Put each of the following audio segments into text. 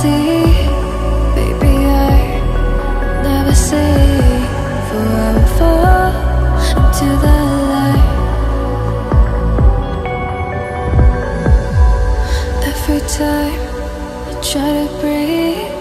see, baby, I never say, For I will fall into the light. Every time I try to breathe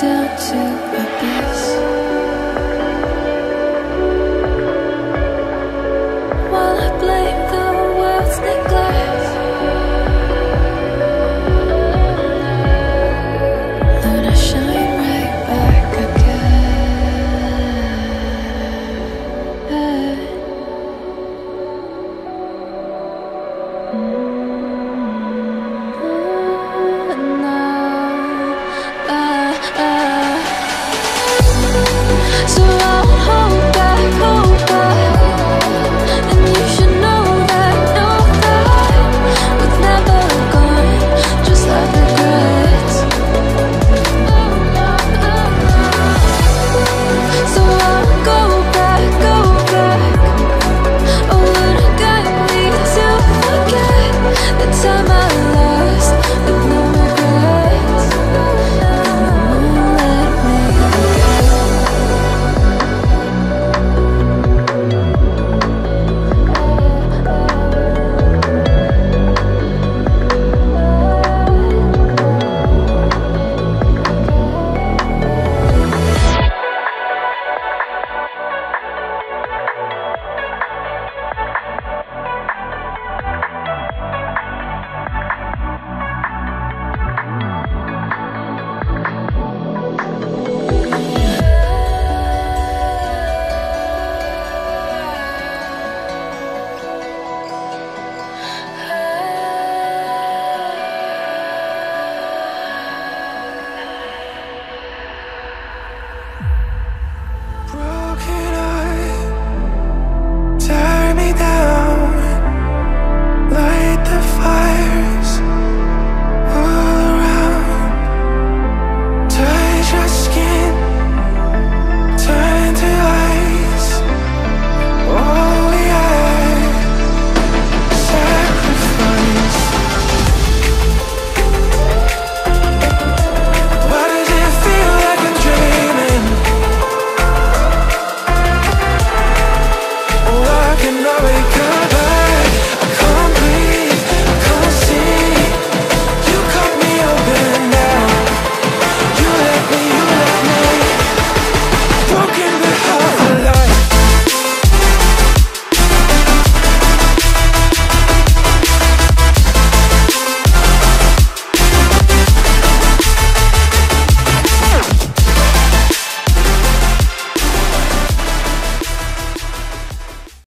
down to a bed.